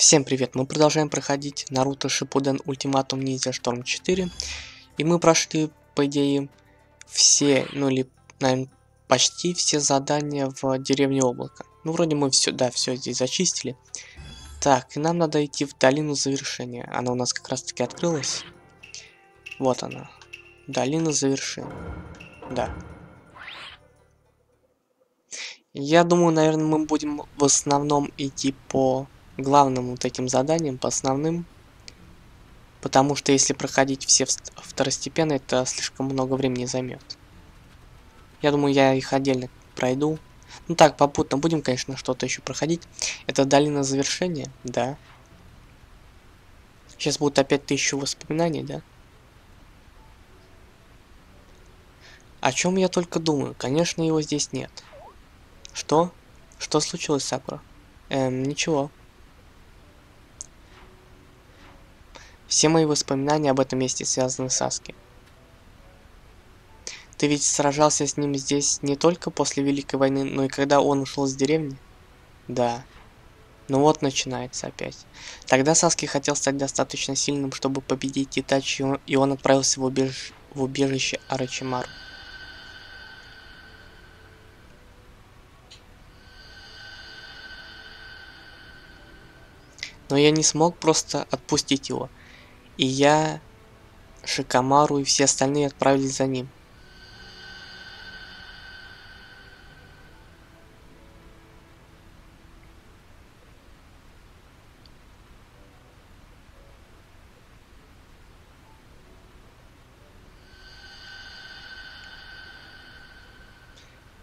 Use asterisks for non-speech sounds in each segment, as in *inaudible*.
Всем привет! Мы продолжаем проходить Наруто Шипуден Ультиматум Ниндзя Шторм 4. И мы прошли, по идее, все, ну или, наверное, почти все задания в деревне Облака. Ну, вроде мы все, да, все здесь зачистили. Так, и нам надо идти в долину завершения. Она у нас как раз таки открылась. Вот она. Долина завершения. Да. Я думаю, наверное, мы будем в основном идти по главным вот этим заданием, по основным. Потому что если проходить все второстепенно, это слишком много времени займет. Я думаю, я их отдельно пройду. Ну так, попутно будем, конечно, что-то еще проходить. Это долина завершения, да. Сейчас будет опять тысячу воспоминаний, да. О чем я только думаю? Конечно, его здесь нет. Что? Что случилось, Сакура? Эм, ничего. Все мои воспоминания об этом месте связаны с Аски. Ты ведь сражался с ним здесь не только после Великой войны, но и когда он ушел с деревни? Да. Ну вот начинается опять. Тогда Саски хотел стать достаточно сильным, чтобы победить Итачи, и он отправился в, убеж... в убежище Арачимару. Но я не смог просто отпустить его. И я, Шикамару и все остальные отправились за ним.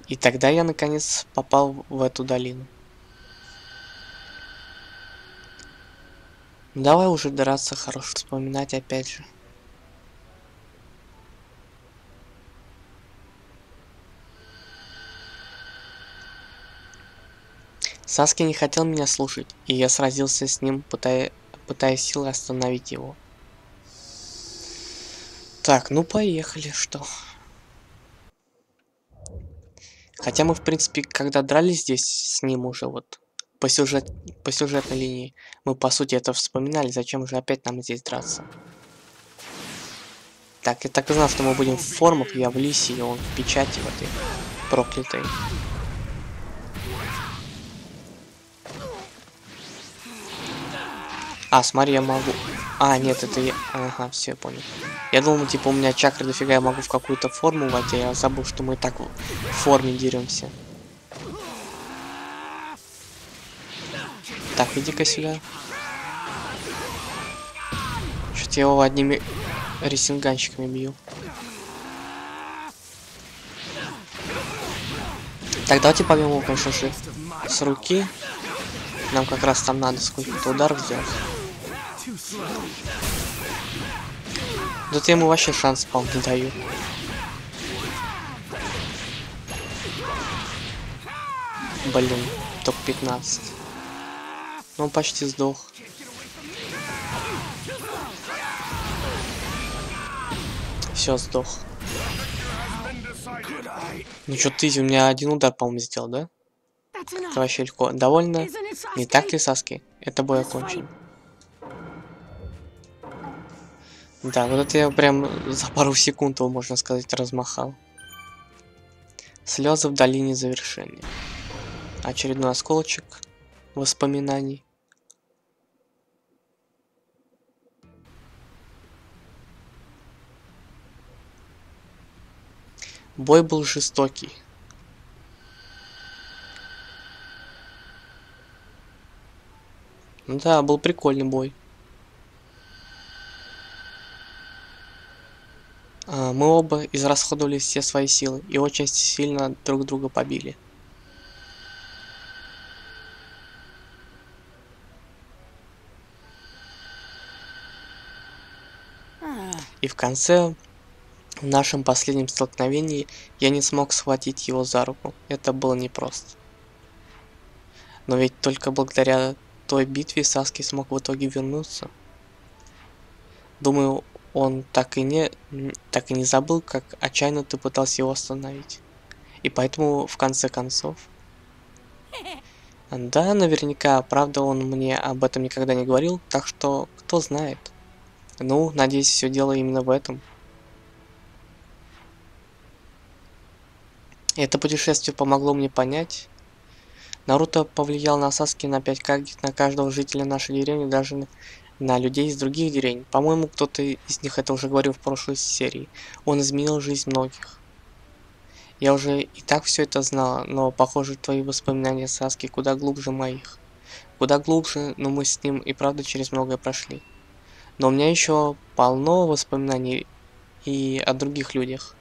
И тогда я наконец попал в эту долину. Давай уже драться, хорошо вспоминать опять же. Саски не хотел меня слушать, и я сразился с ним, пытая, пытаясь силой остановить его. Так, ну поехали, что? Хотя мы, в принципе, когда дрались здесь с ним уже вот по, сюжет, по сюжетной линии. Мы, по сути, это вспоминали. Зачем же опять нам здесь драться? Так, я так и знал, что мы будем в формах. Я в лисе, и он в печати в этой проклятой. А, смотри, я могу... А, нет, это я... Ага, все, понял. Я думал, типа, у меня чакры дофига, я могу в какую-то форму войти, а я забыл, что мы и так в форме деремся. Так, иди-ка сюда. Что-то я его одними ресинганчиками бью. Так, давайте побьем его, конечно же, с руки. Нам как раз там надо сколько-то ударов сделать. Тут я ему вообще шанс, по не даю. Блин, топ-15. Ну, он почти сдох. Все, сдох. Ну что ты, у меня один удар, по-моему, сделал, да? Это вообще легко. Довольно? Не так ли, Саски? Это бой окончен. Да, вот это я прям за пару секунд его, можно сказать, размахал. Слезы в долине завершения. Очередной осколочек воспоминаний. Бой был жестокий. Да, был прикольный бой. А, мы оба израсходовали все свои силы и очень сильно друг друга побили. И в конце в нашем последнем столкновении я не смог схватить его за руку. Это было непросто. Но ведь только благодаря той битве Саски смог в итоге вернуться. Думаю, он так и не, так и не забыл, как отчаянно ты пытался его остановить. И поэтому, в конце концов, Да, наверняка, правда, он мне об этом никогда не говорил, так что кто знает. Ну, надеюсь, все дело именно в этом. Это путешествие помогло мне понять. Наруто повлиял на Саски на 5 как на каждого жителя нашей деревни, даже на людей из других деревень. По-моему, кто-то из них это уже говорил в прошлой серии. Он изменил жизнь многих. Я уже и так все это знала, но, похоже, твои воспоминания Саски куда глубже моих. Куда глубже, но мы с ним и правда через многое прошли. Но у меня еще полно воспоминаний и о других людях.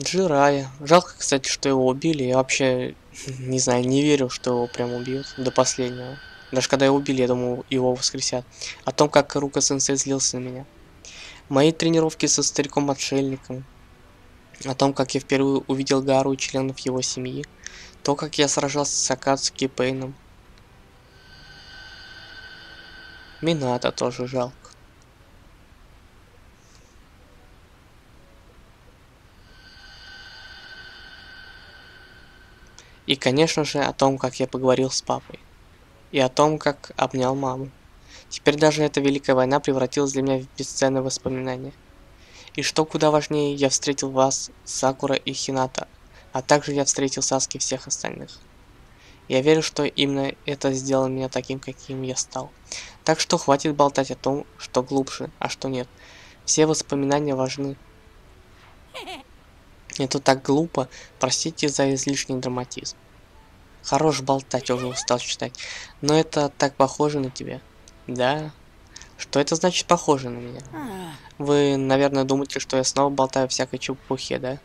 Джирая. Жалко, кстати, что его убили. Я вообще, не знаю, не верил, что его прям убьют до последнего. Даже когда его убили, я думал, его воскресят. О том, как Рука Сенсей злился на меня. Мои тренировки со стариком-отшельником. О том, как я впервые увидел Гару и членов его семьи. То, как я сражался с Акацуки Пейном. Мината тоже жалко. И, конечно же, о том, как я поговорил с папой. И о том, как обнял маму. Теперь даже эта Великая война превратилась для меня в бесценное воспоминание. И что куда важнее, я встретил вас, Сакура и Хината, а также я встретил Саски и всех остальных. Я верю, что именно это сделало меня таким, каким я стал. Так что хватит болтать о том, что глубже, а что нет. Все воспоминания важны. Это так глупо, простите за излишний драматизм. Хорош болтать, уже устал читать. Но это так похоже на тебя. Да. Что это значит похоже на меня? Вы, наверное, думаете, что я снова болтаю всякой чепухе, да?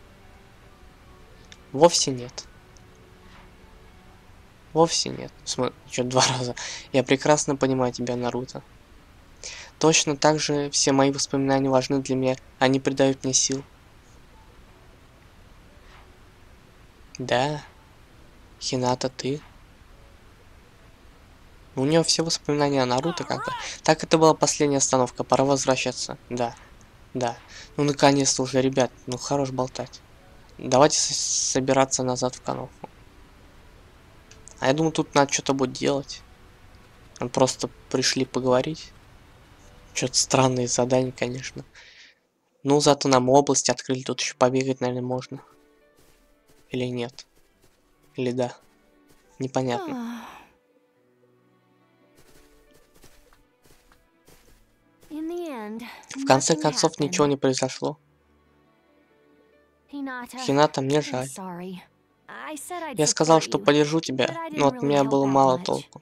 Вовсе нет. Вовсе нет. Смотри, что два *laughs* раза. Я прекрасно понимаю тебя, Наруто. Точно так же все мои воспоминания важны для меня. Они придают мне сил. Да. Хината, ты? У него все воспоминания о Наруто как бы. Так это была последняя остановка, пора возвращаться. Да. Да. Ну наконец-то уже, ребят, ну хорош болтать. Давайте собираться назад в Каноху. А я думаю, тут надо что-то будет делать. Просто пришли поговорить. Что-то странные задания, конечно. Ну, зато нам область открыли, тут еще побегать, наверное, можно. Или нет? Или да? Непонятно. В конце концов, ничего не произошло. Хината, мне жаль. Я сказал, что поддержу тебя, но от меня было мало толку.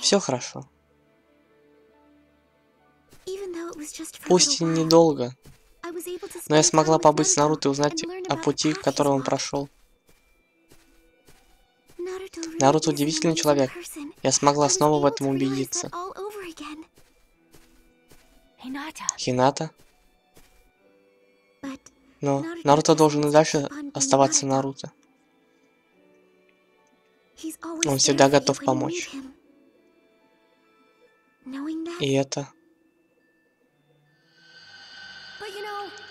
Все хорошо. Пусть и недолго, но я смогла побыть с Наруто и узнать о пути, который он прошел. Наруто удивительный человек. Я смогла снова в этом убедиться. Хината? Но Наруто должен и дальше оставаться Наруто. Он всегда готов помочь. И это...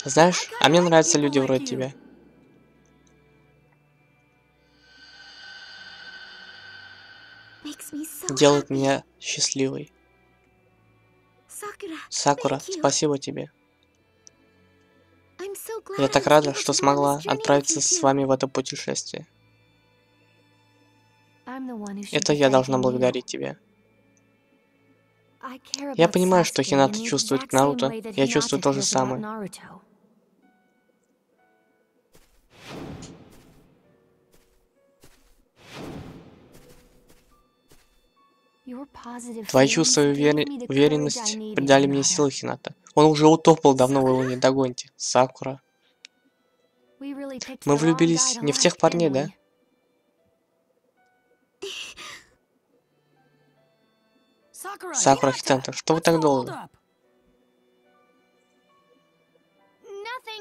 Знаешь, а мне нравятся люди вроде тебя. Делают меня счастливой. Сакура, спасибо тебе. Я так рада, что смогла отправиться с вами в это путешествие. Это я должна благодарить тебя. Я понимаю, что Хината чувствует к Наруто. Я чувствую то же самое. Твои чувства и уверенность придали мне силы, Хината. Он уже утопал давно, вы его не догоните. Сакура. Мы влюбились не в тех парней, да? Сакура Хитанта, что вы так долго?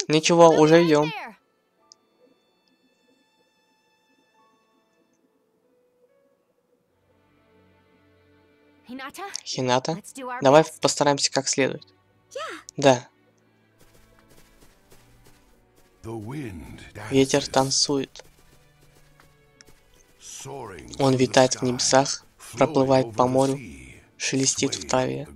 Ничего, уже идем. Хината, давай постараемся как следует. Да. Ветер танцует. Он витает в небесах, проплывает по морю, шелестит в траве.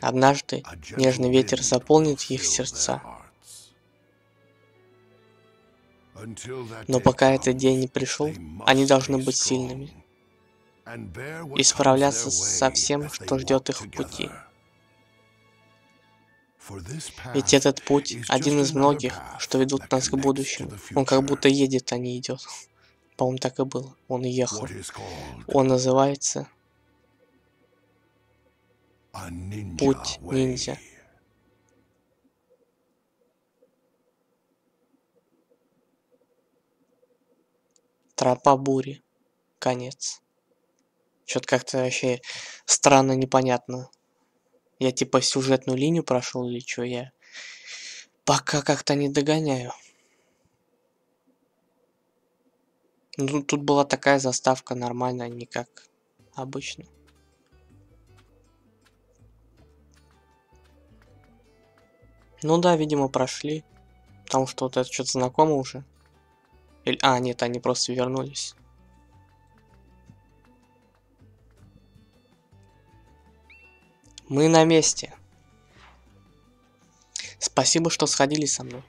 Однажды нежный ветер заполнит их сердца. Но пока этот день не пришел, они должны быть сильными и справляться со всем, что ждет их в пути. Ведь этот путь один из многих, что ведут нас к будущему. Он как будто едет, а не идет. *laughs* По-моему, так и было. Он ехал. Он называется Путь ниндзя. Тропа бури. Конец. Что-то как-то вообще странно, непонятно. Я типа сюжетную линию прошел или что? Я пока как-то не догоняю. Ну, тут была такая заставка нормальная, не как обычно. Ну да, видимо, прошли. Потому что вот это что-то знакомо уже. Или... А, нет, они просто вернулись. Мы на месте. Спасибо, что сходили со мной.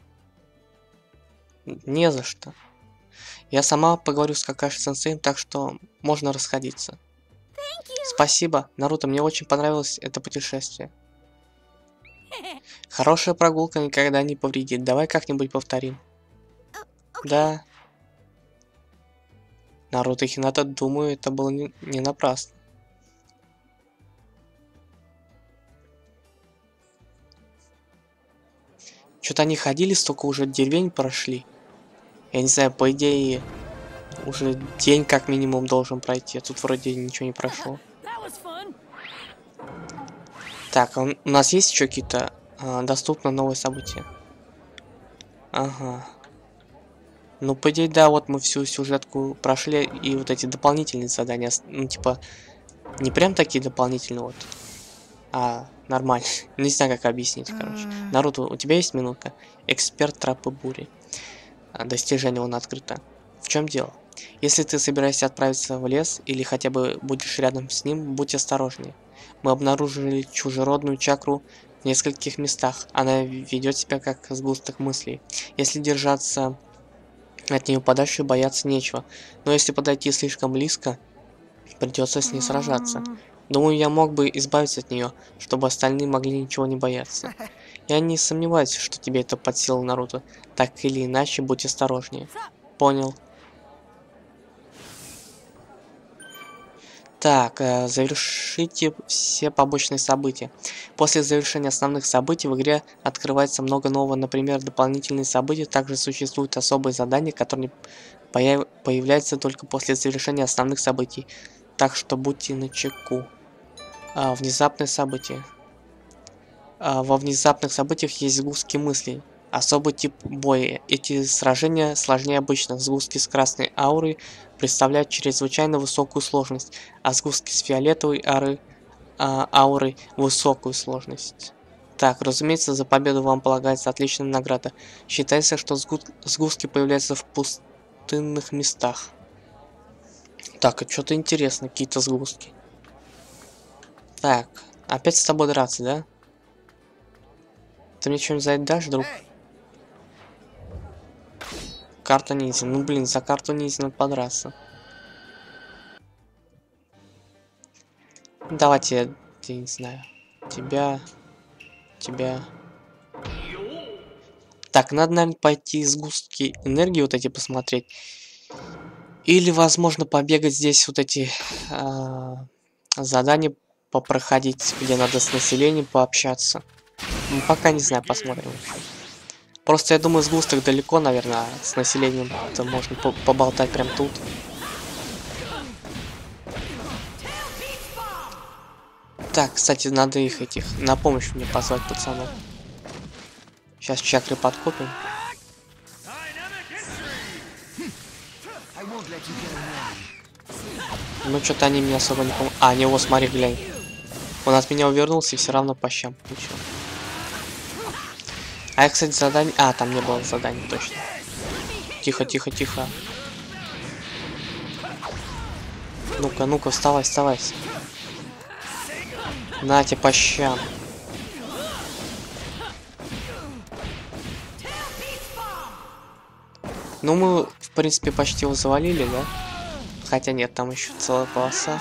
Не за что. Я сама поговорю с Какаши сенсеем, так что можно расходиться. Спасибо, Наруто, мне очень понравилось это путешествие. *laughs* Хорошая прогулка никогда не повредит. Давай как-нибудь повторим. Да. Наруто Хината, думаю, это было не, не напрасно. Что-то они ходили, столько уже деревень прошли. Я не знаю, по идее, уже день как минимум должен пройти. А тут вроде ничего не прошло. Так, а у нас есть еще какие-то а, доступно новые события? Ага. Ну, по идее, да, вот мы всю сюжетку прошли, и вот эти дополнительные задания, ну, типа, не прям такие дополнительные вот, а нормально. Не знаю, как объяснить, короче. Наруто, у тебя есть минутка? Эксперт трапы бури. А, достижение он открыто. В чем дело? Если ты собираешься отправиться в лес, или хотя бы будешь рядом с ним, будь осторожнее. Мы обнаружили чужеродную чакру в нескольких местах. Она ведет себя как сгусток мыслей. Если держаться от нее подальше, бояться нечего. Но если подойти слишком близко, придется с ней сражаться. Думаю, я мог бы избавиться от нее, чтобы остальные могли ничего не бояться. Я не сомневаюсь, что тебе это под силу, Наруто. Так или иначе, будь осторожнее. Понял. Так, э, завершите все побочные события. После завершения основных событий в игре открывается много нового, например, дополнительные события. Также существуют особые задания, которые появ появляются только после завершения основных событий. Так что будьте начеку. А, внезапные события. А, во внезапных событиях есть сгустки мыслей. Особый тип боя. Эти сражения сложнее обычных. Сгустки с красной аурой представляют чрезвычайно высокую сложность, а сгустки с фиолетовой аурой, а, аурой высокую сложность. Так, разумеется, за победу вам полагается отличная награда. Считается, что сгустки появляются в пустынных местах. Так, а что-то интересно, какие-то сгустки. Так, опять с тобой драться, да? Ты мне что-нибудь за это дашь, друг? Карта ниндзя. Ну, блин, за карту ниндзя надо подраться. Давайте, я не знаю. Тебя... Тебя... Так, надо, наверное, пойти сгустки энергии вот эти посмотреть. Или, возможно, побегать здесь вот эти э, задания попроходить, где надо с населением пообщаться. Ну, пока не знаю, посмотрим. Просто я думаю, сгусток далеко, наверное, с населением. Это можно по поболтать прям тут. Так, кстати, надо их этих на помощь мне позвать пацанов. Сейчас чакры подкупим. Ну, что-то они мне особо не помогут. А, него смотри, глянь. Он от меня увернулся и все равно по щам получил. А я, кстати, задание... А, там не было задания, точно. Тихо, тихо, тихо. Ну-ка, ну-ка, вставай, вставай. На тебе по щам. Ну, мы, в принципе, почти его завалили, да? Хотя нет, там еще целая полоса.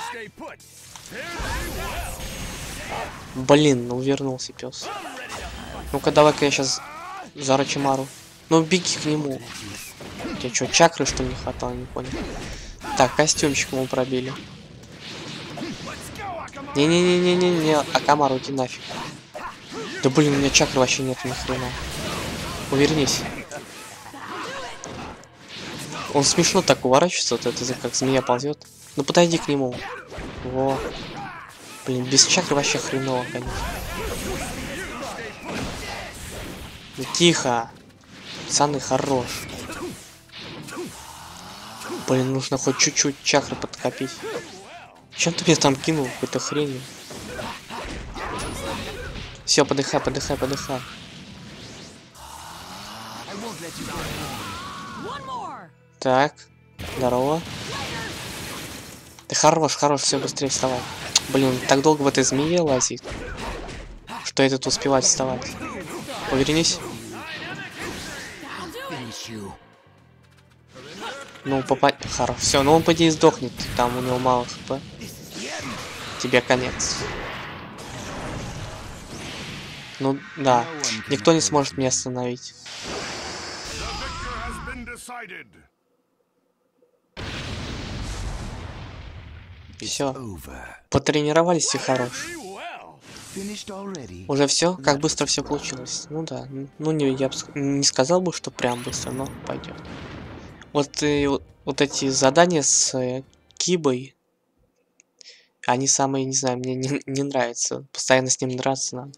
Блин, ну вернулся пес. Ну-ка, давай-ка я сейчас за Рачимару. Ну, беги к нему. Тебе что, чакры, что не хватало, не понял. Так, костюмчик ему пробили. Не-не-не-не-не-не, Акамару, иди нафиг. Да блин, у меня чакры вообще нет ни хрена. Увернись. Он смешно так уворачивается, вот это как змея ползет. Ну подойди к нему. Во. Блин, без чакры вообще хреново, конечно. Тихо. Пацаны, хорош. Блин, нужно хоть чуть-чуть чакры подкопить. Чем ты мне там кинул какой-то хренью? Все, подыхай, подыхай, подыхай. Так, здорово. Ты хорош, хорош, все быстрее вставай. Блин, так долго в этой змее лазит, что этот успевает вставать. Повернись. Ну, попасть... Хорошо. Все, ну он по идее сдохнет. Там у него мало хп. Тебе конец. Ну, да. Никто не сможет меня остановить. Все. Потренировались и хорош. Уже все? Как быстро все получилось? Ну да. Ну не, я бы не сказал бы, что прям быстро, но пойдет. Вот, и, вот, вот эти задания с э, Кибой, они самые, не знаю, мне не, не нравятся. Постоянно с ним драться надо.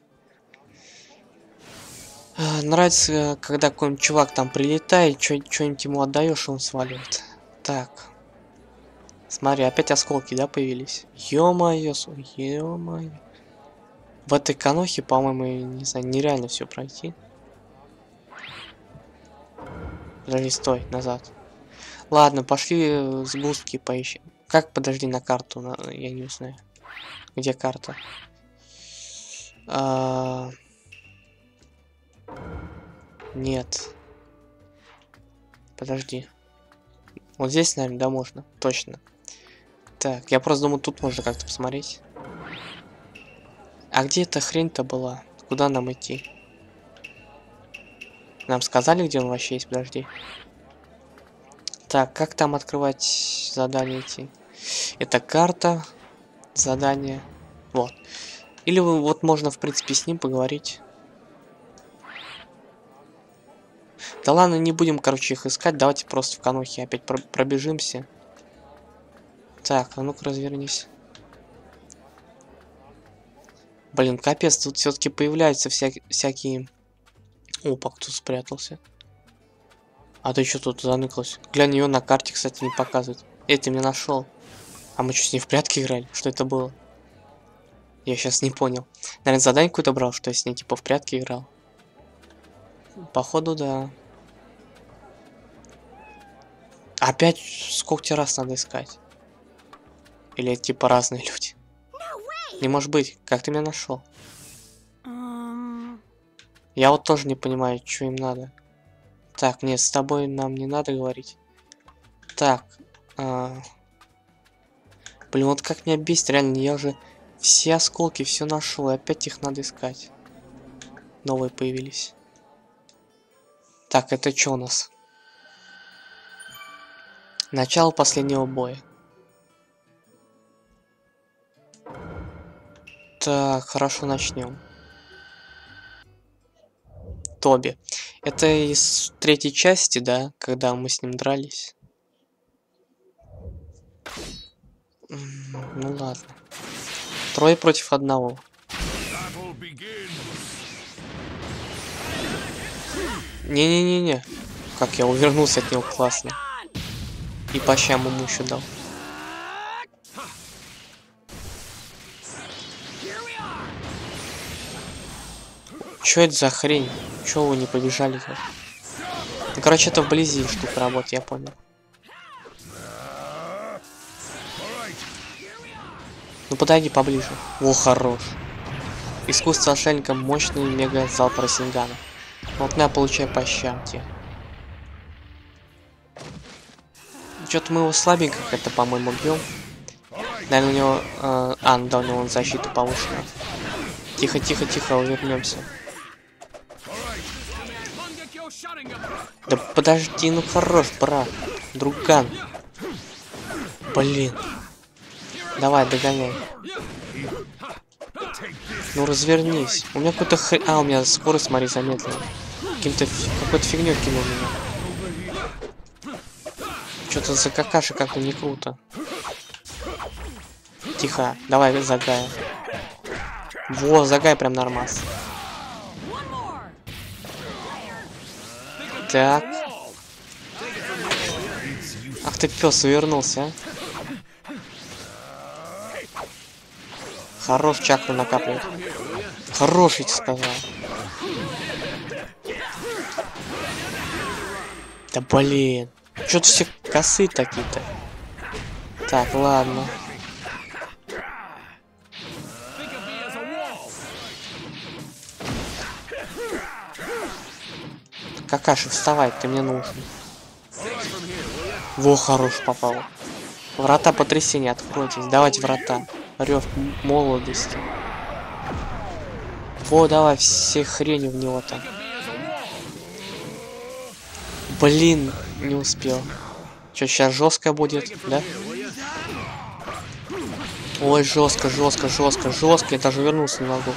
А, нравится, когда какой-нибудь чувак там прилетает, что-нибудь ему отдаешь, он сваливает. Так. Смотри, опять осколки, да, появились? Ё-моё, ё-моё. В этой канохе, по-моему, не знаю, нереально все пройти. Подожди, стой, назад. Ладно, пошли сгустки поищем. Как, подожди, на карту, на, я не знаю. Где карта? А... Нет. Подожди. Вот здесь, наверное, да, можно. Точно. Так, я просто думаю, тут можно как-то посмотреть. А где эта хрень-то была? Куда нам идти? Нам сказали, где он вообще есть? Подожди. Так, как там открывать задание идти? Это карта, задание. Вот. Или вот можно, в принципе, с ним поговорить. Да ладно, не будем, короче, их искать. Давайте просто в канухе опять пробежимся. Так, а ну-ка развернись. Блин, капец, тут все-таки появляются вся всякие... Опа, кто спрятался. А ты что тут заныкалась? Глянь, ее на карте, кстати, не показывает. Эй, ты меня нашел. А мы что, с ней в прятки играли? Что это было? Я сейчас не понял. Наверное, задание какое-то брал, что я с ней типа в прятки играл. Походу, да. Опять сколько раз надо искать? Или типа разные люди? Не может быть. Как ты меня нашел? Um... Я вот тоже не понимаю, что им надо. Так, нет, с тобой нам не надо говорить. Так. А... Блин, вот как меня бесит, реально, я уже все осколки, все нашел, и опять их надо искать. Новые появились. Так, это что у нас? Начало последнего боя. Так, хорошо, начнем. Тоби. Это из третьей части, да, когда мы с ним дрались. Ну ладно. Трое против одного. Не-не-не-не. Как я увернулся от него классно. И по щам ему еще дал. Чё это за хрень? Чё вы не побежали-то? Ну, короче, это вблизи штука работает, я понял. Ну подойди поближе. О, хорош. Искусство отшельника мощный мега залп Росингана. Вот на получай по щам тебе. Что-то мы его слабенько как-то, по-моему, бьем. Наверное, у него... Э, а, ну да, у него защита повышена. Тихо, тихо, тихо, вернемся. Да подожди, ну хорош, брат. Друган. Блин. Давай, догоняй. Ну развернись. У меня какой-то хр... А, у меня скорость, смотри, замедлила. Каким-то... Какой-то фигней кинул меня. Что-то за какаши как-то не круто. Тихо. Давай, загай. Во, загай прям нормас. Так. Ах ты пес, увернулся, а? Хорош чакру накапливать. Хороший, тебе сказал. Да блин. Что-то все косы такие-то. Так, ладно. Какаши, вставай, ты мне нужен. Во, хорош попал. Врата потрясения, откройтесь. Давайте врата. Рев молодости. Во, давай, все хрени в него там. Блин, не успел. Что, сейчас жестко будет, да? Ой, жестко, жестко, жестко, жестко. Я даже вернулся не могу.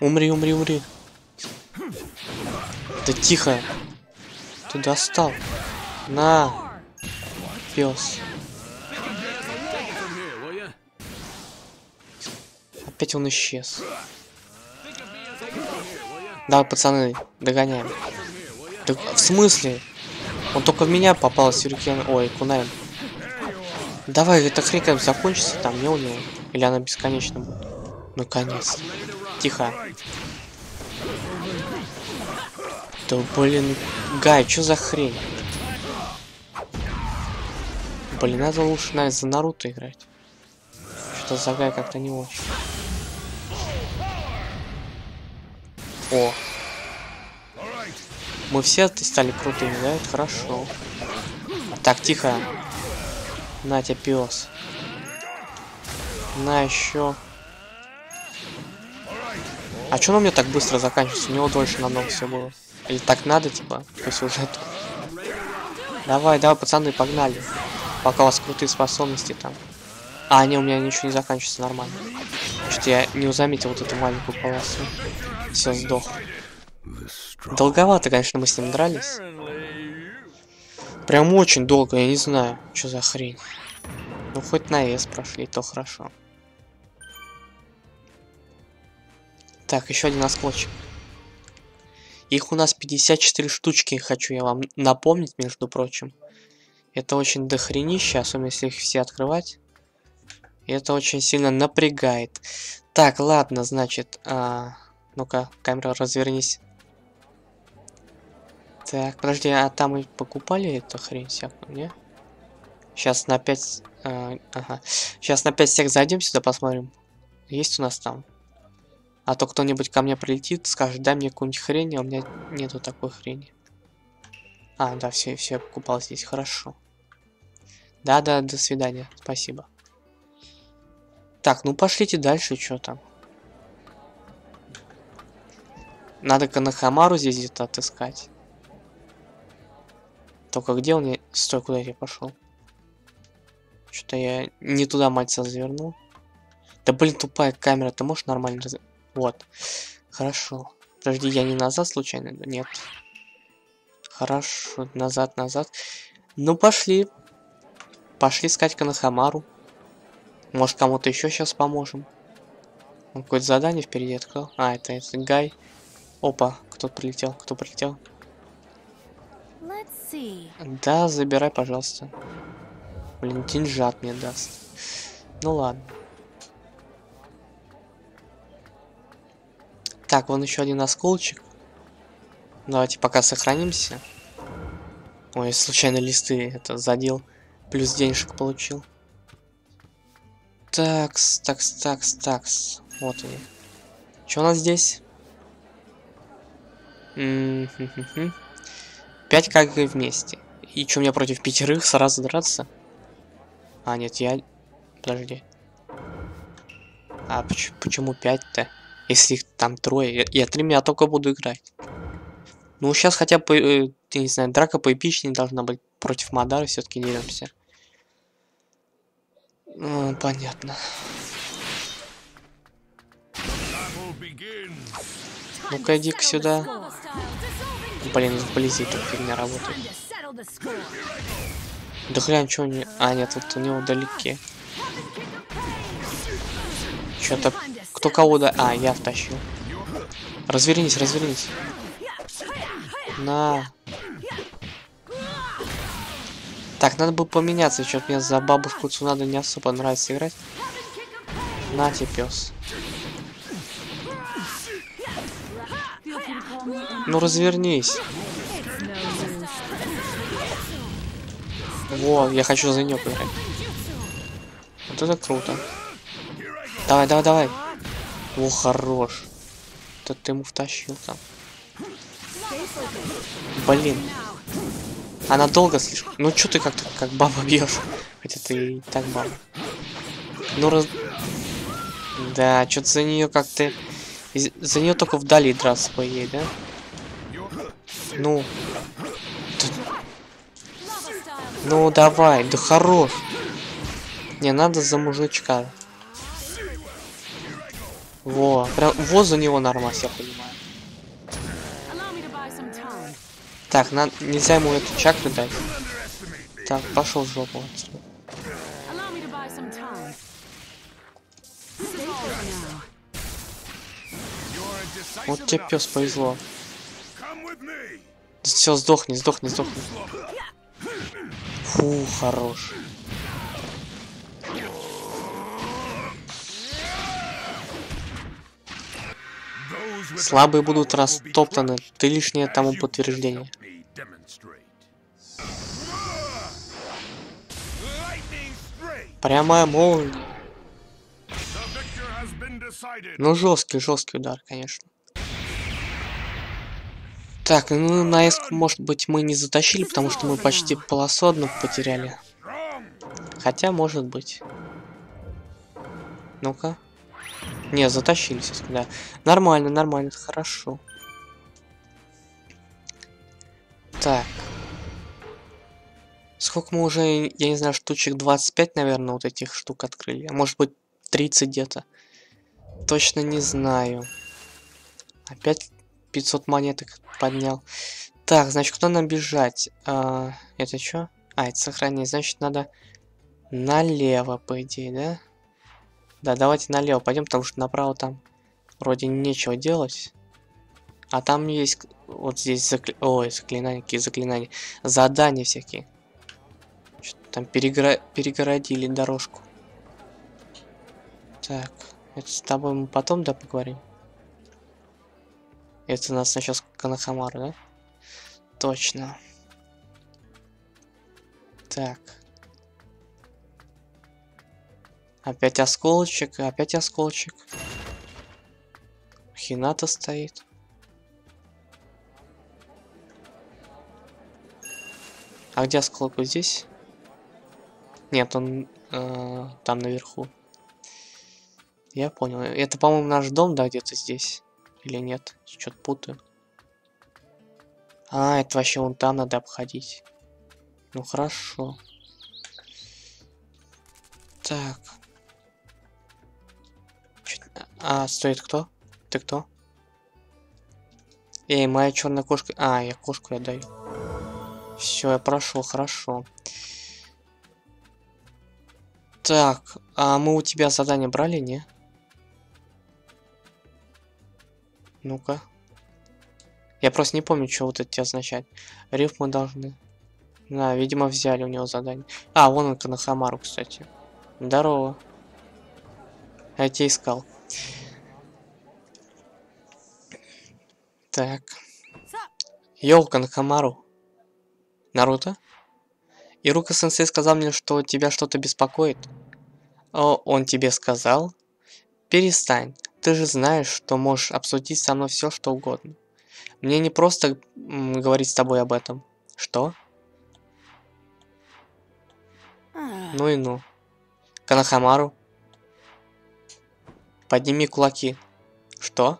Умри, умри, умри. Да тихо. Ты достал. На. Пес. Опять он исчез. Давай, пацаны, догоняем. Да, в смысле? Он только в меня попал, сюрикен. Ой, кунаем. Давай, эта хрень закончится там, не у него. Или она бесконечна будет. Наконец. Тихо. Да блин, Гай, что за хрень? Блин, надо лучше, наверное, за Наруто играть. Что-то за Гай как-то не очень. О. Мы все стали крутыми, да? Это хорошо. Так, тихо. На тебе пес. На еще. А что у меня так быстро заканчивается? У него дольше намного все было. Или так надо, типа, по сюжету. Давай, давай, пацаны, погнали. Пока у вас крутые способности там. А, не, у меня ничего не заканчивается нормально. Что-то я не заметил вот эту маленькую полосу. Все, сдох. Долговато, конечно, мы с ним дрались. Прям очень долго, я не знаю, что за хрень. Ну, хоть на С прошли, то хорошо. Так, еще один осколочек. Их у нас 54 штучки, хочу я вам напомнить, между прочим. Это очень дохренище, особенно если их все открывать. И это очень сильно напрягает. Так, ладно, значит, а, ну-ка, камера, развернись. Так, подожди, а там мы покупали эту хрень всякую, не? Сейчас на 5... А, ага. Сейчас на 5 всех зайдем сюда, посмотрим. Есть у нас там? А то кто-нибудь ко мне прилетит, скажет, дай мне какую-нибудь хрень, а у меня нету такой хрени. А, да, все, все, я покупал здесь, хорошо. Да-да, до свидания, спасибо. Так, ну пошлите дальше, что там. Надо Канахамару здесь где-то отыскать. Только где он? Стой, куда я пошел? Что-то я не туда мать завернул. Да блин, тупая камера, ты можешь нормально раз... Вот. Хорошо. Подожди, я не назад случайно? Нет. Хорошо. Назад, назад. Ну, пошли. Пошли искать Канахамару. Может, кому-то еще сейчас поможем. Какое-то задание впереди открыл. А, это, это Гай. Опа, кто прилетел? Кто прилетел? Да, забирай, пожалуйста. Блин, деньжат мне даст. Ну ладно. Так, вон еще один осколчик. Давайте пока сохранимся. Ой, случайно листы это задел. Плюс денежек получил. Такс, такс, такс, такс. Вот они. Что у нас здесь? Пять как и вместе. И что, мне против пятерых сразу драться? А, нет, я... Подожди. А почему пять-то? Если их там трое. Я, я тремя только буду играть. Ну, сейчас хотя бы, э, я не знаю, драка поэпичнее должна быть. Против Мадары все-таки деремся. Ну, понятно. Ну-ка, иди-ка сюда. Блин, вблизи тут фигня работает. Да хрен, что не... А, нет, вот у него далеки. Что-то... Кто кого да... А, я втащил. Развернись, развернись. На. Так, надо бы поменяться. Что-то мне за бабушку Цунада не особо нравится играть. На тебе, пес. Ну развернись. Во, я хочу за нее поиграть. Вот это круто. Давай, давай, давай. О, хорош. Это ты ему втащил там. Блин. Она долго слишком. Ну что ты как-то как баба бьешь? Хотя ты и так баба. Ну раз. Да, что-то за нее как-то. За нее только вдали драться по ей, да? Ну. Ну давай, да хорош. Не надо за мужичка. Во, прям вот за него нормально, я понимаю. Так, на, нельзя ему эту чакру дать. Так, пошел в жопу отсюда. Вот тебе пес повезло. Все, сдохни, сдохни, сдохни. Фу, хорош. Слабые будут растоптаны. Ты лишнее тому подтверждение. Прямая молния. Ну, жесткий, жесткий удар, конечно. Так, ну на эску, может быть, мы не затащили, потому что мы почти полосу одну потеряли. Хотя, может быть. Ну-ка. Не, затащили все да. Нормально, нормально, это хорошо. Так. Сколько мы уже, я не знаю, штучек 25, наверное, вот этих штук открыли. А может быть, 30 где-то. Точно не знаю. Опять 500 монеток поднял. Так, значит, куда нам бежать? А, это что? А, это сохранить. Значит, надо налево, по идее, да? Да, давайте налево пойдем, потому что направо там вроде нечего делать. А там есть вот здесь закли... Ой, заклинания, какие заклинания. Задания всякие. Что-то там перегра... перегородили дорожку. Так, это с тобой мы потом, да, поговорим? Это у нас сначала Канахамару, да? Точно. Так. Опять осколочек, опять осколочек. Хината стоит. А где осколок? Вот здесь? Нет, он э, там наверху. Я понял. Это, по-моему, наш дом, да, где-то здесь. Или нет? Что-то путаю. А, это вообще вон там надо обходить. Ну хорошо. Так. А, стоит кто? Ты кто? Эй, моя черная кошка. А, я кошку я даю. Все, я прошел, хорошо. Так, а мы у тебя задание брали, не? Ну-ка. Я просто не помню, что вот это означает. Риф мы должны. Да, видимо, взяли у него задание. А, вон он на Хамару, кстати. Здорово. Я тебя искал. Так. Ёлка на Камару. Наруто? Ирука-сенсей сказал мне, что тебя что-то беспокоит. О, он тебе сказал? Перестань. Ты же знаешь, что можешь обсудить со мной все, что угодно. Мне не просто говорить с тобой об этом. Что? Ну и ну. Канахамару. Подними кулаки. Что?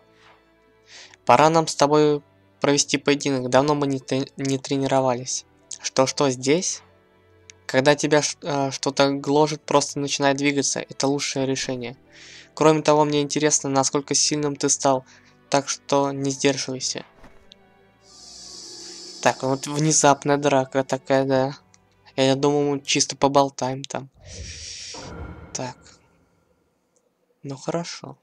Пора нам с тобой провести поединок. Давно мы не, не тренировались. Что-что здесь? Когда тебя э, что-то гложет, просто начинай двигаться. Это лучшее решение. Кроме того, мне интересно, насколько сильным ты стал. Так что не сдерживайся. Так, вот внезапная драка такая, да. Я думал, мы чисто поболтаем там. Так. Ну хорошо.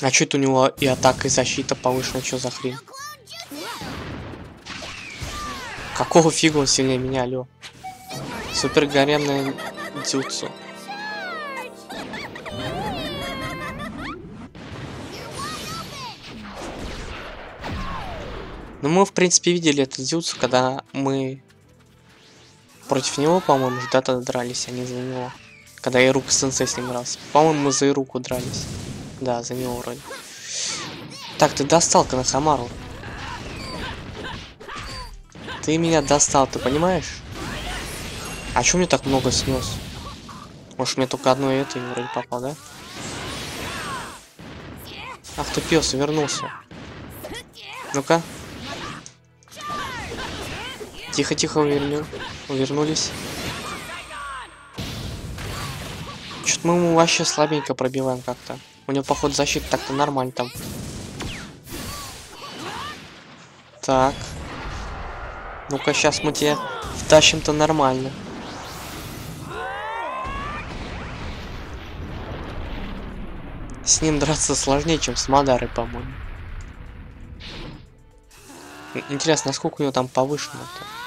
А что это у него и атака, и защита повышена? Что за хрень? Какого фига он сильнее меня, алё? Супер гаремная дзюцу. Ну, мы, в принципе, видели этот дзюцу, когда мы против него, по-моему, когда-то дрались, а не за него. Когда я руку сенсей с ним дрался. По-моему, мы за руку дрались. Да, за него вроде. Так, ты достал Канахамару. Ты меня достал, ты понимаешь? А чё мне так много снес? Может мне только одно это вроде попал, да? Ах ты пес, вернулся. Ну-ка. Тихо-тихо уверну... увернулись. Что-то мы ему вообще слабенько пробиваем как-то. У него, походу, защита так-то нормально там. Так. Ну-ка, сейчас мы тебе втащим-то нормально. С ним драться сложнее, чем с Мадарой, по-моему. Интересно, насколько у него там повышено-то?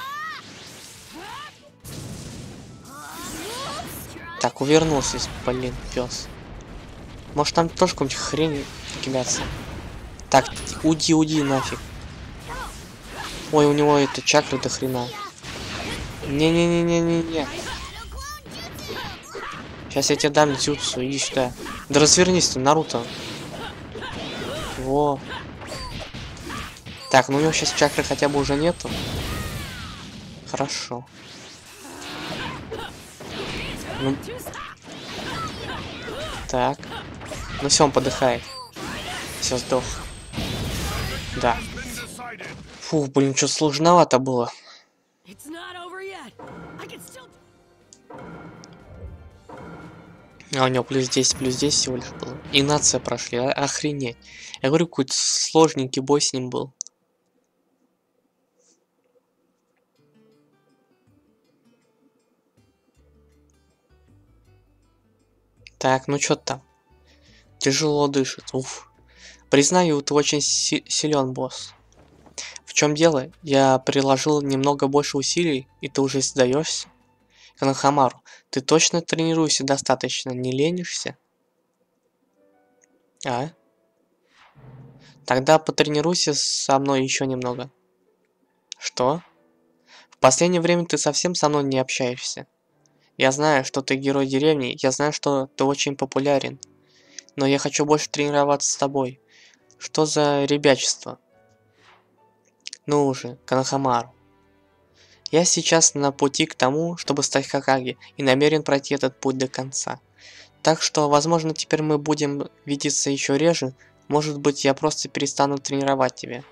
Так, увернулся, блин, пес. Может там тоже какую-нибудь хрень кидаться. Так, уди, уди нафиг. Ой, у него это чакры до хрена. Не-не-не-не-не-не. Сейчас я тебе дам дзюцу, иди сюда. Да развернись ты, Наруто. Во. Так, ну у него сейчас чакры хотя бы уже нету. Хорошо. Ну. Так. Ну все, он подыхает. Все, сдох. Да. Фу, блин, что сложновато было. А у него плюс 10, плюс 10 всего лишь было. И нация прошли, а охренеть. Я говорю, какой-то сложненький бой с ним был. Так, ну что там? Тяжело дышит, уф. Признаю, ты очень си силен, босс. В чем дело? Я приложил немного больше усилий, и ты уже сдаешься? Канахамару, ты точно тренируешься достаточно, не ленишься? А? Тогда потренируйся со мной еще немного. Что? В последнее время ты совсем со мной не общаешься. Я знаю, что ты герой деревни, я знаю, что ты очень популярен. Но я хочу больше тренироваться с тобой. Что за ребячество? Ну уже, Канахамару. Я сейчас на пути к тому, чтобы стать Хакаги, и намерен пройти этот путь до конца. Так что, возможно, теперь мы будем видеться еще реже, может быть, я просто перестану тренировать тебя.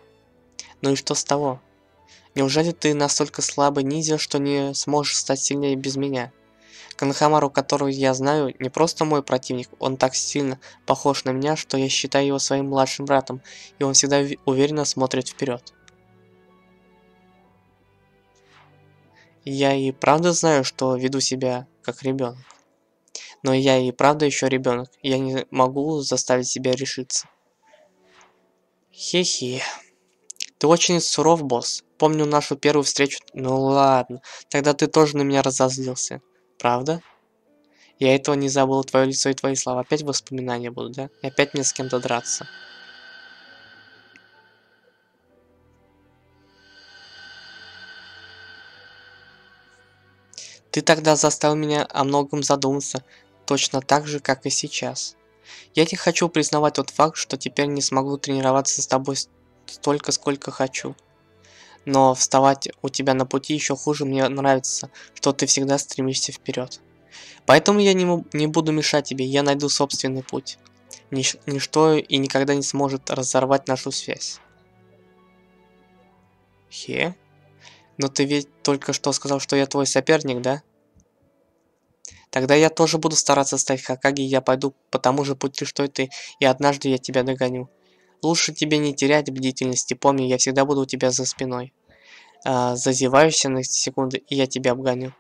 Ну и что с того? Неужели ты настолько слабый ниндзя, что не сможешь стать сильнее без меня? Канхамару, которого я знаю, не просто мой противник, он так сильно похож на меня, что я считаю его своим младшим братом, и он всегда уверенно смотрит вперед. Я и правда знаю, что веду себя как ребенок. Но я и правда еще ребенок, я не могу заставить себя решиться. Хе-хе. Ты очень суров, босс. Помню нашу первую встречу. Ну ладно, тогда ты тоже на меня разозлился правда? Я этого не забыл, твое лицо и твои слова. Опять воспоминания будут, да? И опять мне с кем-то драться. Ты тогда заставил меня о многом задуматься, точно так же, как и сейчас. Я не хочу признавать тот факт, что теперь не смогу тренироваться с тобой столько, сколько хочу. Но вставать у тебя на пути еще хуже мне нравится, что ты всегда стремишься вперед. Поэтому я не, не буду мешать тебе, я найду собственный путь. Нич ничто и никогда не сможет разорвать нашу связь. Хе? Но ты ведь только что сказал, что я твой соперник, да? Тогда я тоже буду стараться стать Хакаги, я пойду по тому же пути, что и ты, и однажды я тебя догоню. Лучше тебе не терять бдительности, помни, я всегда буду у тебя за спиной. А, зазеваешься на секунду, и я тебя обгоню.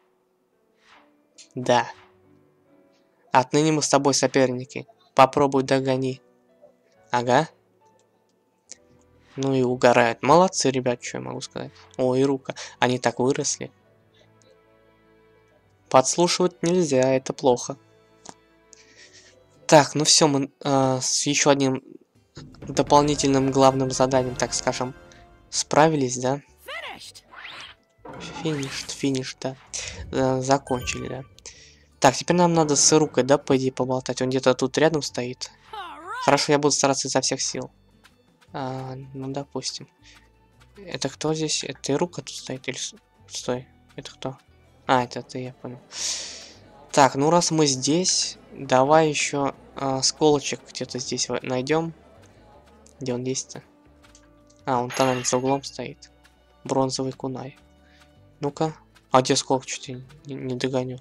Да. Отныне мы с тобой соперники. Попробуй догони. Ага. Ну и угорают. Молодцы, ребят, что я могу сказать. Ой, рука. Они так выросли. Подслушивать нельзя, это плохо. Так, ну все, мы э, с еще одним дополнительным главным заданием, так скажем, справились, да? Финиш, финиш, да. Э, закончили, да. Так, теперь нам надо с рукой, да, по идее, поболтать. Он где-то тут рядом стоит. Хорошо, я буду стараться изо всех сил. А, ну, допустим. Это кто здесь? Это и рука тут стоит? Или... Стой. Это кто? А, это ты, я понял. Так, ну раз мы здесь, давай еще а, сколочек где-то здесь найдем. Где он есть-то? А, он там за углом стоит. Бронзовый кунай. Ну-ка. А где сколок? Что-то не, не догоню.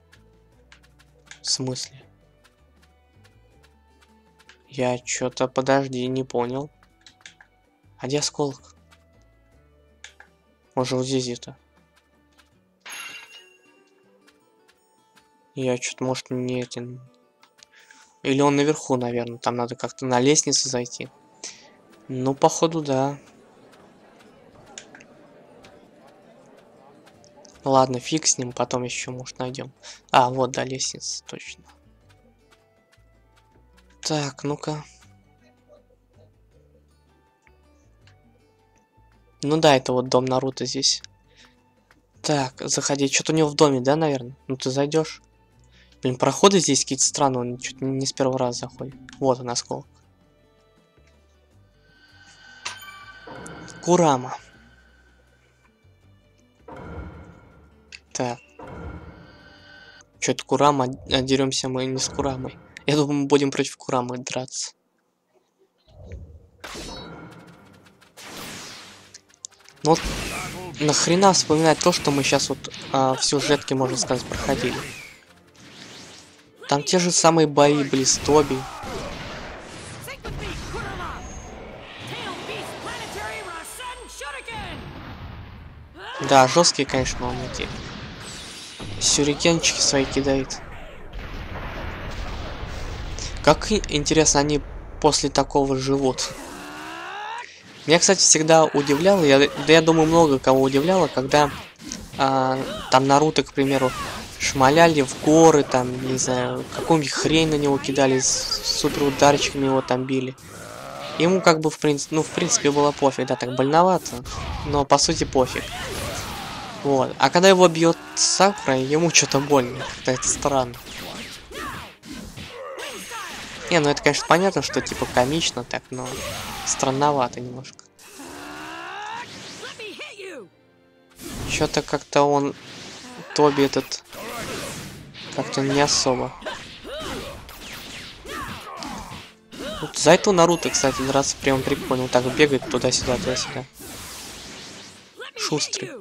В смысле? Я что-то, подожди, не понял. А где осколок? Может, вот здесь где-то. Я что-то, может, не этим... Или он наверху, наверное. Там надо как-то на лестницу зайти. Ну, походу, да. Ладно, фиг с ним, потом еще, может, найдем. А, вот, да, лестница, точно. Так, ну-ка. Ну да, это вот дом Наруто здесь. Так, заходи. Что-то у него в доме, да, наверное? Ну ты зайдешь. Блин, проходы здесь какие-то странные, он чуть не с первого раза заходит. Вот он, осколок. Курама. Так. Что-то Курама, а деремся мы не с Курамой. Я думаю, мы будем против Курамы драться. Ну вот, нахрена вспоминать то, что мы сейчас вот а, в сюжетке, можно сказать, проходили. Там те же самые бои были с Тоби. Да, жесткие, конечно, он эти. Сюрикенчики свои кидает. Как интересно, они после такого живут. Меня, кстати, всегда удивляло, я, да я думаю, много кого удивляло, когда а, там Наруто, к примеру, шмаляли в горы, там, не знаю, какую-нибудь хрень на него кидали, с супер его там били. Ему как бы, в принципе, ну, в принципе, было пофиг, да, так больновато, но по сути пофиг. Вот. А когда его бьет Сакура, ему что-то больно. Это странно. Не, ну это, конечно, понятно, что типа комично так, но странновато немножко. Что-то как-то он... Тоби этот... Как-то не особо. Вот за это Наруто, кстати, раз прям прикольно. Вот так бегает туда-сюда, туда-сюда. Шустрый.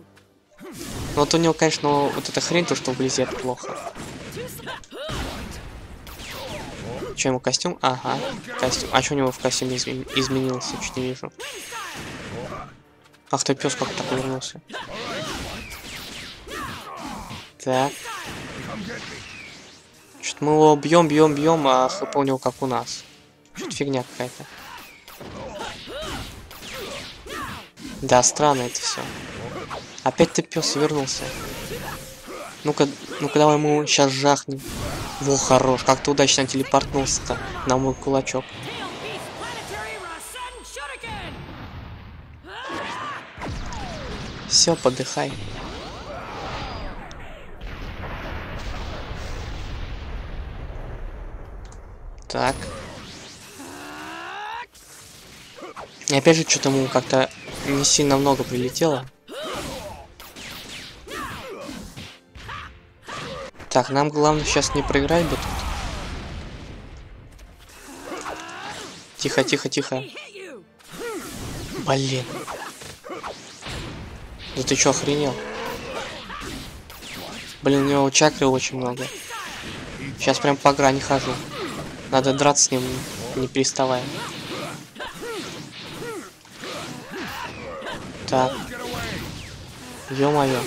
Вот у него, конечно, вот эта хрень, то, что вблизи, это плохо. Че ему костюм? Ага, костюм. А что у него в костюме изме изменился? Чуть не вижу. Ах ты пес как так вернулся. Так. Что-то мы его бьем, бьем, бьем, а хп у него как у нас. Что-то фигня какая-то. Да, странно это все. Опять ты пес вернулся. Ну-ка, ну-ка давай ему сейчас жахнем. Во, хорош. Как ты удачно телепортнулся-то на мой кулачок. Все, подыхай. Так. И опять же, что-то ему как-то не сильно много прилетело. Так, нам главное сейчас не проиграть бы тут. Тихо, тихо, тихо. Блин. Да ты чё, охренел? Блин, у него чакры очень много. Сейчас прям по грани хожу. Надо драться с ним, не переставая. Так. Ё-моё.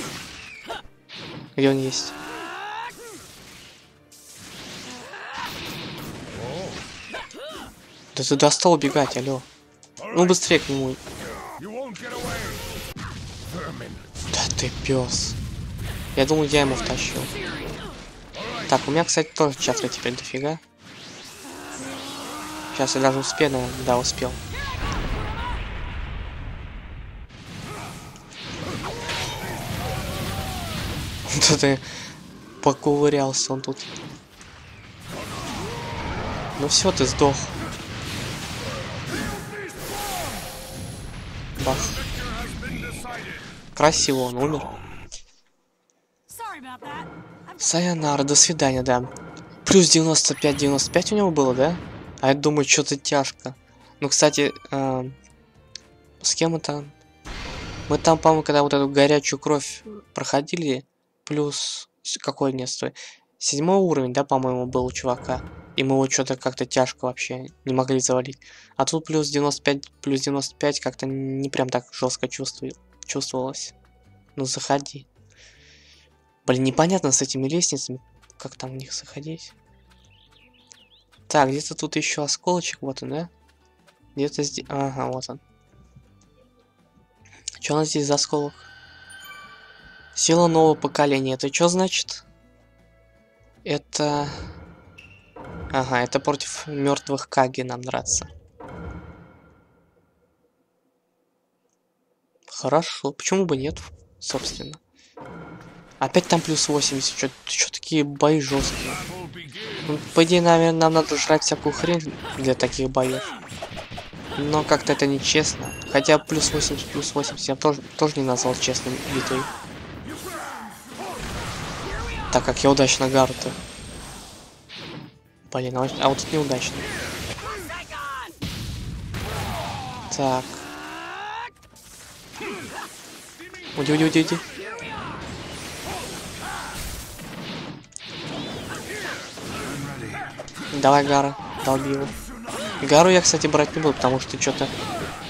Где он есть? Да ты достал убегать, алло. Ну быстрее к нему. Да ты пес. Я думал, я ему втащил. Так, у меня, кстати, тоже чакры теперь дофига. Сейчас я даже успею, наверное. Да, успел. *laughs* Да ты поковырялся он тут. Ну все, ты сдох. Бах. Красиво он умер. Сайонара, до свидания, да. Плюс 95-95 у него было, да? А я думаю, что-то тяжко. Ну, кстати, э, с кем это? Мы там, по-моему, когда вот эту горячую кровь проходили, плюс... Какой место? Седьмой уровень, да, по-моему, был у чувака. И мы его что-то как-то тяжко вообще не могли завалить. А тут плюс 95, плюс 95 как-то не прям так жестко чувствовалось. Ну, заходи. Блин, непонятно с этими лестницами, как там в них заходить. Так, где-то тут еще осколочек, вот он, да? Где-то здесь... Ага, вот он. Что у нас здесь за осколок? Сила нового поколения. Это что значит? Это... Ага, это против мертвых Каги нам драться. Хорошо, почему бы нет, собственно. Опять там плюс 80, что, что такие бои жесткие. Ну, по идее, наверное, нам надо жрать всякую хрень для таких боев. Но как-то это нечестно. Хотя плюс 80, плюс 80 я тоже, тоже не назвал честной битвой. Так как я удачно гару-то. Блин, а, а вот тут неудачно. Так. Уйди, уйди, уйди, уйди. Давай, Гара, долби его. Гару я, кстати, брать не буду, потому что что-то...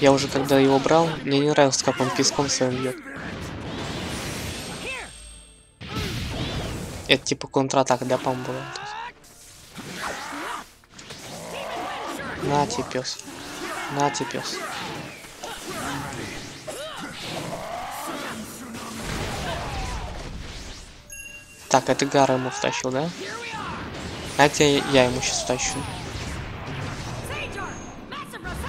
Я уже когда его брал, мне не нравилось, как он песком своим бьет. Это типа контратака, да, по-моему, была? На тебе, пес. На тебе, пес. Так, это Гара ему втащил, да? Хотя я ему сейчас втащу.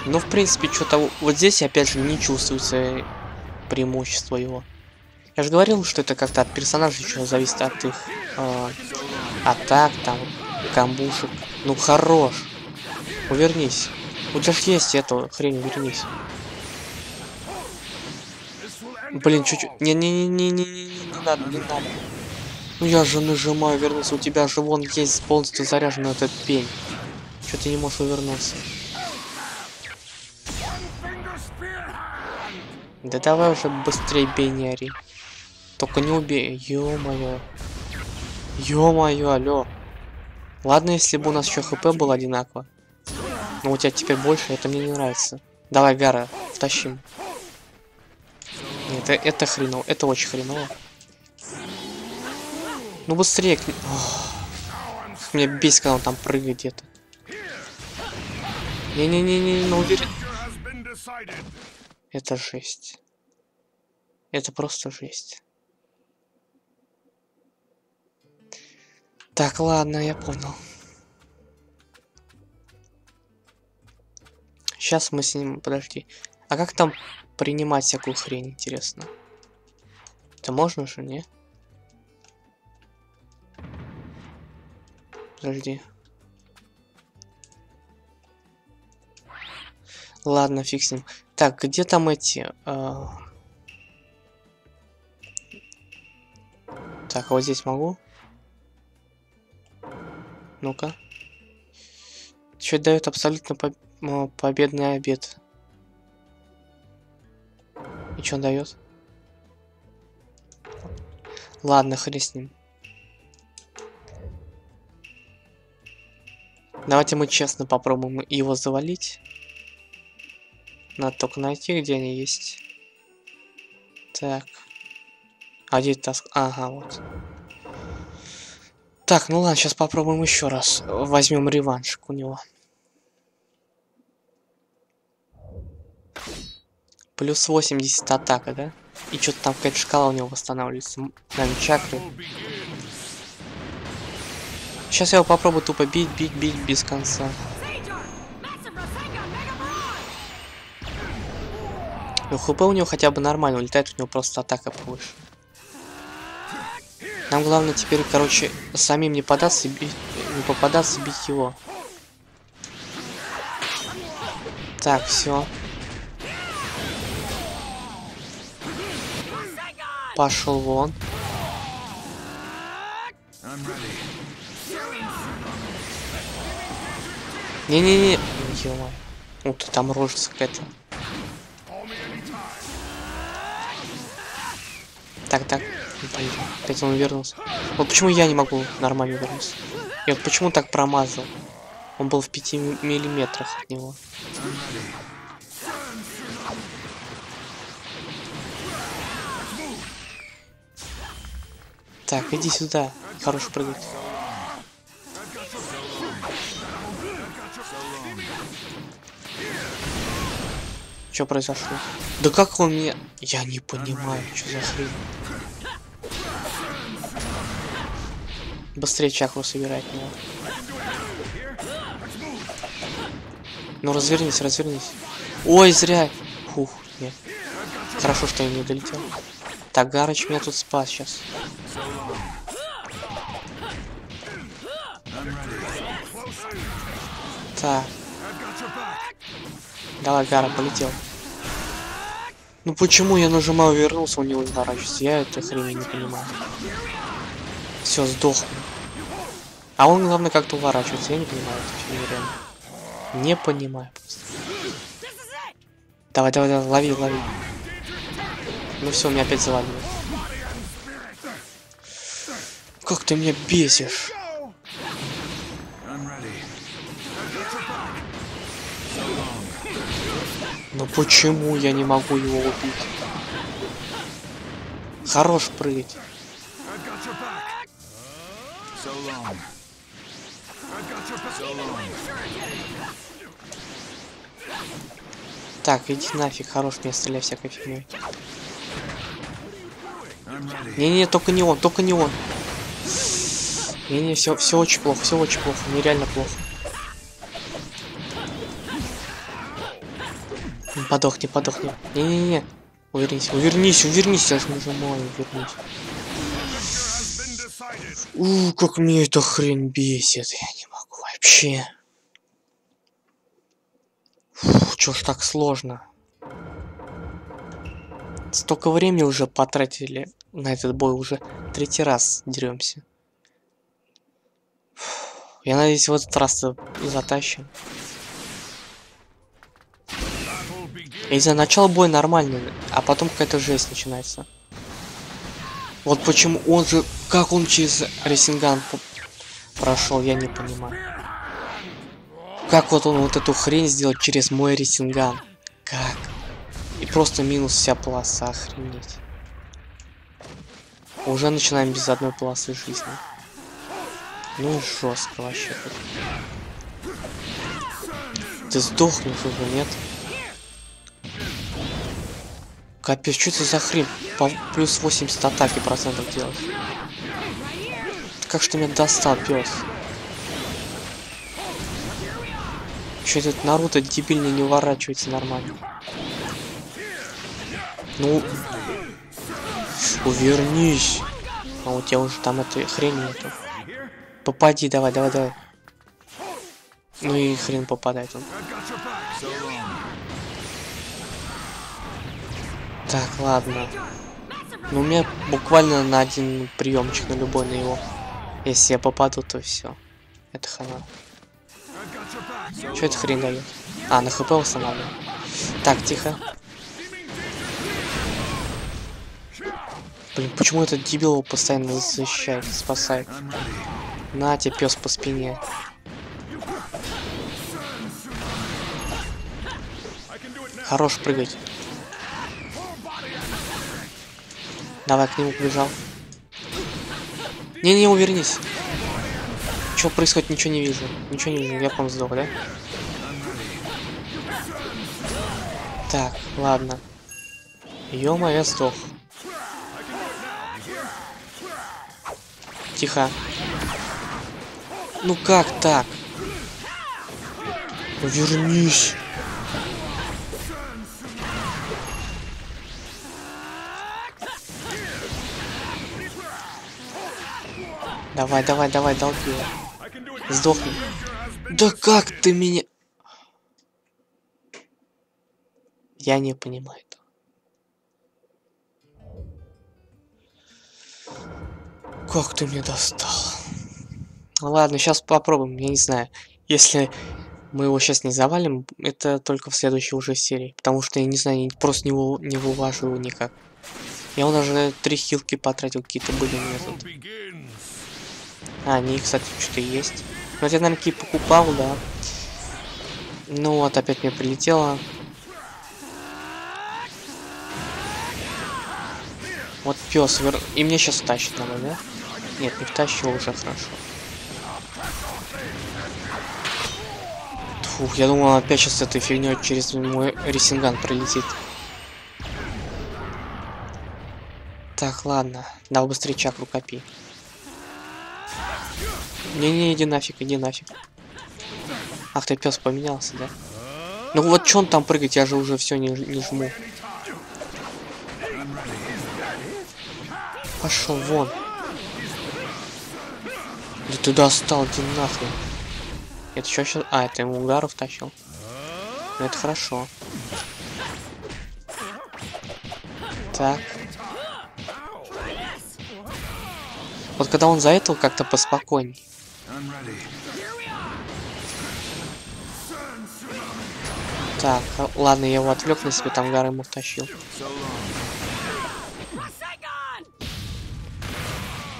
Ну, в принципе, что-то вот здесь, опять же, не чувствуется преимущество его. Я же говорил, что это как-то от персонажей еще зависит от их э, атак, там, камбушек. Ну, хорош. Увернись. У тебя есть эту хрень, вернись. Блин, чуть-чуть. Не-не-не-не-не-не, не надо, не надо. Ну я же нажимаю вернуться, у тебя же вон есть полностью заряжен этот пень. Что ты не можешь увернуться? Да давай уже быстрее бей, не ори. Только не убей. Ё-моё. Ё-моё, алё. Ладно, если бы у нас еще хп было одинаково. Но у тебя теперь больше, это мне не нравится. Давай, Гара, втащим. Нет, это, это хреново, это очень хреново. Ну быстрее. Ох. Меня бесит, когда он там прыгает где-то. Не-не-не-не, ну уверен. Это жесть. Это просто жесть. Так, ладно, я понял. Сейчас мы с ним... Подожди. А как там принимать всякую хрень, интересно? Это можно же, не? Подожди. Ладно, ним. Так, где там эти... Э... Так, а вот здесь могу? Ну-ка. Что дает абсолютно по победный обед. И что он дает? Ладно, хрен с ним. Давайте мы честно попробуем его завалить. Надо только найти, где они есть. Так. А где таск? Ага, вот. Так, ну ладно, сейчас попробуем еще раз. Возьмем реваншик у него. Плюс 80 атака, да? И что-то там какая-то шкала у него восстанавливается. Наверное, чакры. Сейчас я его попробую тупо бить, бить, бить без конца. Ну, хп у него хотя бы нормально, улетает у него просто атака повыше. Нам главное теперь, короче, самим не податься, бить, не попадаться, бить его. Так, все. Пошел вон. Не-не-не. Ё-моё. Ух ты, там рожица какая-то. Так, так. Блин, опять он вернулся. Вот почему я не могу нормально вернуться? И вот почему так промазал? Он был в 5 миллиметрах от него. Так, иди сюда. Хороший прыгать. Что произошло? Да как он мне... Я не понимаю, что за хрень. Быстрее чакру собирать надо. Ну развернись, развернись. Ой, зря. Фух, нет. Хорошо, что я не долетел. Так, Гарыч меня тут спас сейчас. Так. Давай, Гара, полетел. Ну почему я нажимаю вернулся, у него изворачивается? Я это хрень не понимаю. Все, сдохну. А он, главное, как-то уворачивается. Я не понимаю, это нереально. Не понимаю просто. Давай, давай, давай, лови, лови. Ну все, меня опять заваливает. Как ты меня бесишь. Но почему я не могу его убить? Хорош прыгать. Так, иди нафиг, хорош мне стреляй всякой фигней. Не-не, только не он, только не он. Не-не, все, все очень плохо, все очень плохо, нереально плохо. Подохни, подохни. Не-не-не. Увернись, увернись, увернись, я же нажимаю, увернись. У, как мне эта хрень бесит, я не могу вообще. Чё ж так сложно? Столько времени уже потратили на этот бой, уже третий раз деремся. Я надеюсь, в этот раз затащим. И за начало боя нормальный, а потом какая-то жесть начинается. Вот почему он же... Как он через Ресинган прошел, я не понимаю. Как вот он вот эту хрень сделал через мой Ресинган? Как? И просто минус вся полоса, охренеть. Уже начинаем без одной полосы жизни. Ну и жестко вообще тут. Ты сдохнешь уже, нет? Капец, что это за хрень? По плюс 80 атаки процентов делать. как что меня достал, пес? Что этот Наруто дебильный не уворачивается нормально? Ну, увернись. А у тебя уже там этой хрень нету. Попади, давай, давай, давай. Ну и хрен попадает он. Так, ладно. Ну, у меня буквально на один приемчик на любой на его. Если я попаду, то все. Это хана. Что это хрень дает? А, на хп восстанавливаю. Так, тихо. Блин, почему этот дебил его постоянно защищает, спасает? На тебе пес по спине. Хорош прыгать. Давай к нему побежал. Не-не, увернись. Что происходит, ничего не вижу. Ничего не вижу, я по сдох, да? Так, ладно. ё я сдох. Тихо. Ну как так? Вернись. Давай, давай, давай, долби его. Сдохни. Да как ты меня... Я не понимаю Как ты меня достал? Ну ладно, сейчас попробуем, я не знаю. Если мы его сейчас не завалим, это только в следующей уже серии. Потому что я не знаю, просто не, не вывожу его никак. Я он уже три хилки потратил, какие-то были у меня тут. А, они, кстати, что-то есть. Ну, я, наверное, какие покупал, да. Ну вот, опять мне прилетело. Вот пес вер... И мне сейчас тащит надо, да? Нет, не втащил уже хорошо. Фух, я думал, опять сейчас этой фигней через мой ресинган пролетит. Так, ладно. Дал быстрее чакру копи. Не-не, иди нафиг, иди нафиг. Ах ты пес поменялся, да? Ну вот что он там прыгать, я же уже все не, не жму. Пошел вон. Да ты достал, иди нахрен. Это что сейчас? А, это ему угаров тащил. Ну это хорошо. Так. Вот когда он за этого как-то поспокойней. Так, ладно, я его отвлек на себе, там гар ему втащил.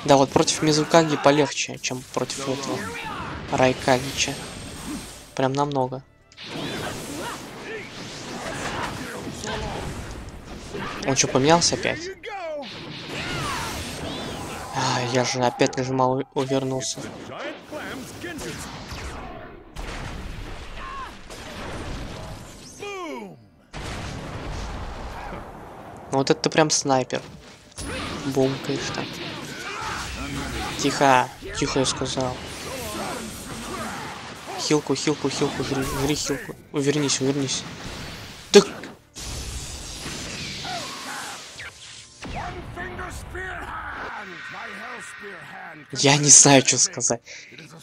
Да, вот против Мизукаги полегче, чем против этого Райкагича. Прям намного. Он что, поменялся опять? А, я же опять нажимал, увернулся. Ну вот это прям снайпер. Бумкаешь там. Тихо, тихо я сказал. Хилку, хилку, хилку, жри, жри хилку. Увернись, увернись. Да... Я не знаю, что сказать.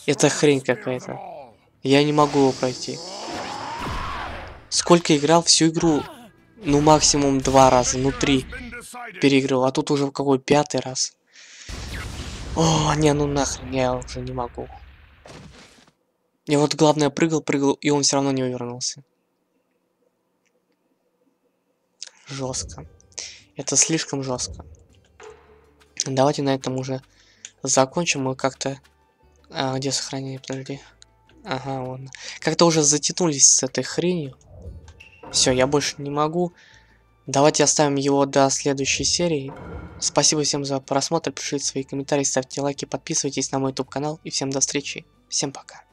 Это хрень какая-то. Я не могу его пройти. Сколько играл всю игру? Ну, максимум два раза, ну три переиграл. А тут уже в какой пятый раз. О, не, ну нахрен, я уже не могу. Я вот главное прыгал, прыгал, и он все равно не увернулся. Жестко. Это слишком жестко. Давайте на этом уже закончим. Мы как-то... А, где сохранение? Подожди. Ага, вон. Как-то уже затянулись с этой хренью. Все, я больше не могу. Давайте оставим его до следующей серии. Спасибо всем за просмотр, пишите свои комментарии, ставьте лайки, подписывайтесь на мой YouTube канал и всем до встречи. Всем пока.